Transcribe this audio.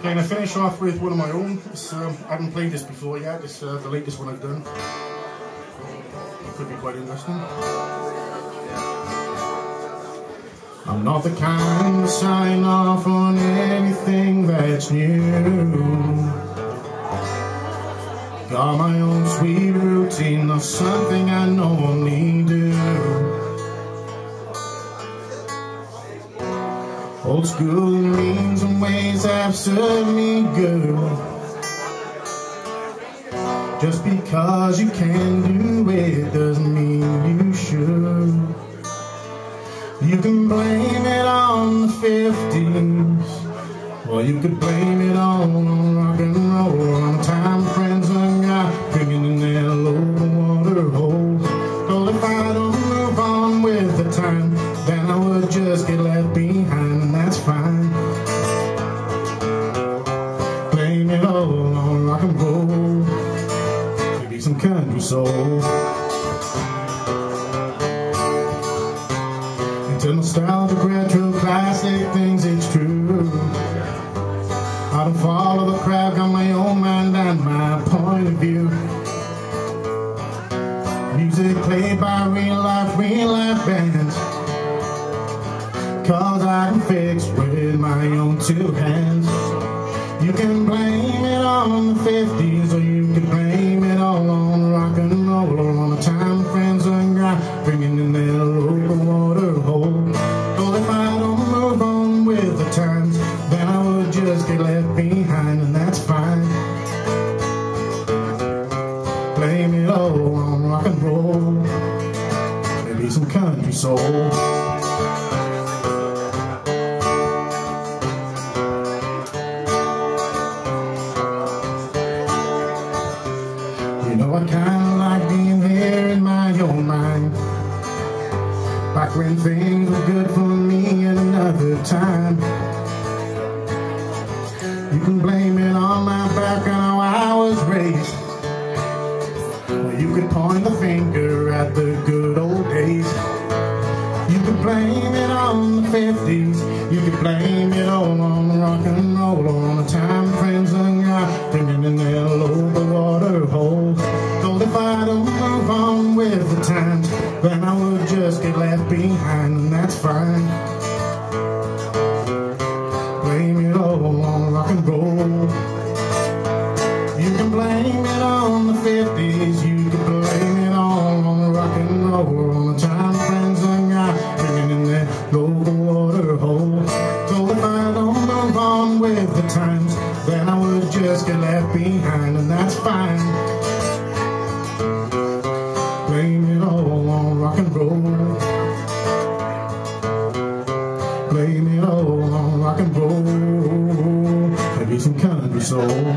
Okay, and I finish off with one of my own. Um, I haven't played this before yet. It's uh, the latest one I've done. It could be quite interesting. I'm not the kind to sign off on anything that's new. Got my own sweet routine of something I normally do. Old school means and ways have served me good. Just because you can do it doesn't mean you should. You can blame it on the 50s, or you could blame it on soul. To nostalgic retro classic things, it's true. I don't follow the crowd, got my own mind and my point of view. Music played by real life, real life bands. Cause I can fix with my own two hands. You can blame it on the 50s, or you country soul. You know I kinda like being here in my own mind. Back when things were good for me at another time. You can blame it on my back and how I was raised. You could point the finger at the good old Could blame it on the 50s You could blame it all on rock and roll on the time friends and God bringing in their local water holes. Told if I don't move on with the times Then I would just get left behind and that's fine. Blame it all on rock and roll. You can blame it on the 50s left behind and that's fine. Blame it all on rock and roll. Blame it all on rock and roll. Maybe some country soul